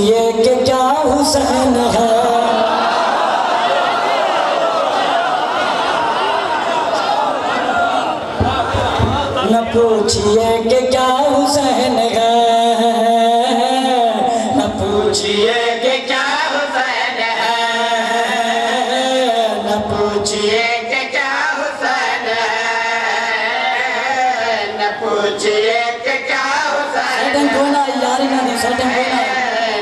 ये कि क्या हुसैन है? न पूछिए कि क्या हुसैन है। न पूछिए कि क्या हुसैन है। न पूछिए कि क्या हुसैन है। न पूछिए कि क्या हुसैन कोई ना यार ना दी सटन कोई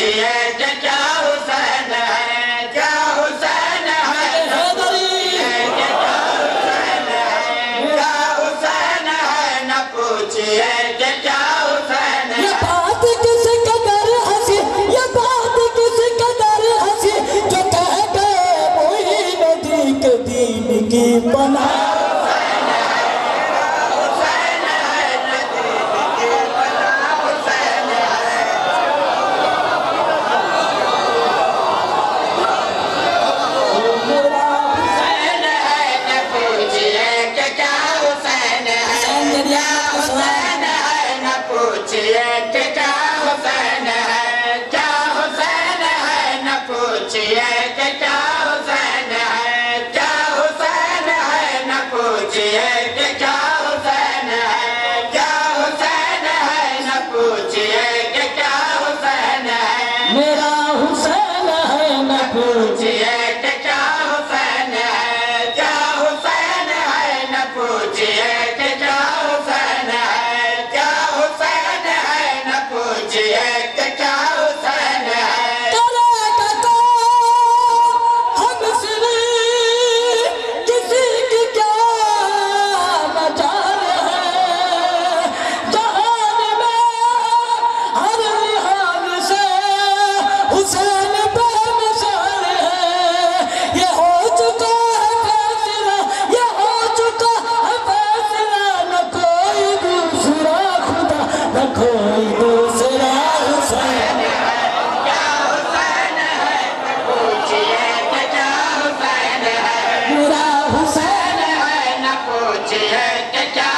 Yeah, yeah. tchau, tchau. पूछिए कि क्या?